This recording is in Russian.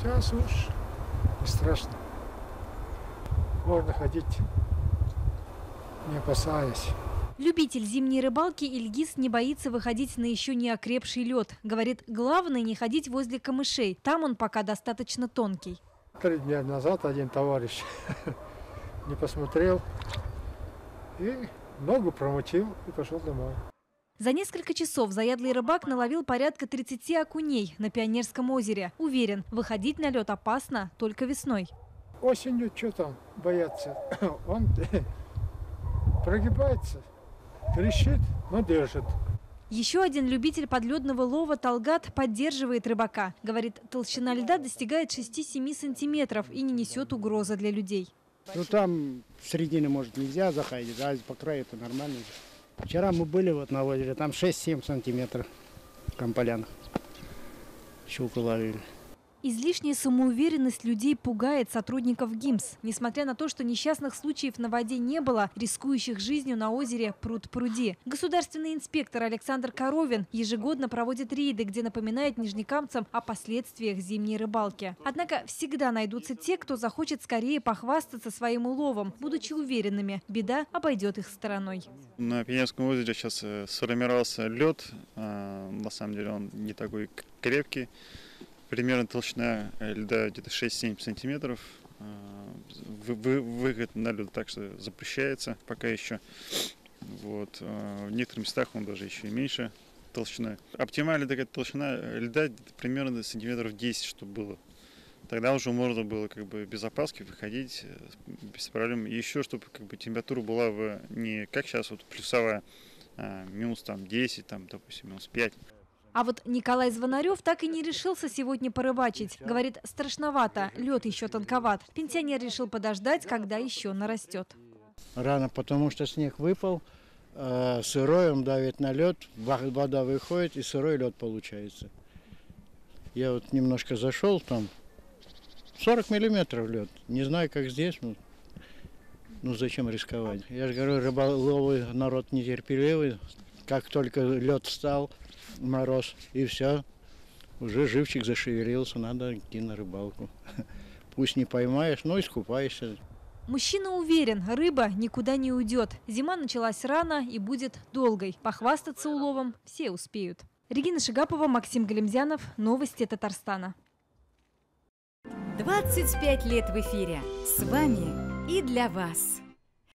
Сейчас уж не страшно. Можно ходить, не опасаясь. Любитель зимней рыбалки Ильгиз не боится выходить на еще не окрепший лед. Говорит, главное не ходить возле камышей. Там он пока достаточно тонкий. Три дня назад один товарищ не посмотрел и ногу промочил и пошел домой. За несколько часов заядлый рыбак наловил порядка 30 окуней на Пионерском озере. Уверен, выходить на лед опасно только весной. Осенью что там бояться? Он прогибается, трещит, но держит. Еще один любитель подледного лова Талгат поддерживает рыбака. Говорит, толщина льда достигает 6-7 сантиметров и не несет угрозы для людей. Ну там в середине, может, нельзя заходить, а по краю это нормально. Вчера мы были вот на озере, там 6-7 сантиметров камполян. Щуку ловили. Излишняя самоуверенность людей пугает сотрудников ГИМС. Несмотря на то, что несчастных случаев на воде не было, рискующих жизнью на озере пруд-пруди. Государственный инспектор Александр Коровин ежегодно проводит рейды, где напоминает нижнекамцам о последствиях зимней рыбалки. Однако всегда найдутся те, кто захочет скорее похвастаться своим уловом, будучи уверенными, беда обойдет их стороной. На Пеневском озере сейчас э, сформировался лед. На самом деле он не такой крепкий. Примерно толщина э, льда где-то 6-7 сантиметров. А, выход на лед так что запрещается пока еще. Вот. А, в некоторых местах он даже еще и меньше толщина. Оптимальная такая толщина льда примерно сантиметров 10, чтобы было. Тогда уже можно было как бы без опаски выходить э, без проблем. Еще, чтобы как бы температура была в, не как сейчас, вот плюсовая, а минус там 10, там, допустим, минус 5. А вот Николай Звонарев так и не решился сегодня порыбачить. Говорит, страшновато, лед еще тонковат. Пенсионер решил подождать, когда еще нарастет. Рано, потому что снег выпал, э, сырой он давит на лед, вода выходит и сырой лед получается. Я вот немножко зашел там, 40 миллиметров лед. Не знаю, как здесь, но ну зачем рисковать? Я же говорю, рыболовый народ нетерпеливый. Как только лед встал, мороз, и все. Уже живчик зашевелился, надо идти на рыбалку. Пусть не поймаешь, но искупаешься. Мужчина уверен, рыба никуда не уйдет. Зима началась рано и будет долгой. Похвастаться уловом все успеют. Регина Шигапова, Максим Галимзянов. Новости Татарстана. 25 лет в эфире. С вами и для вас.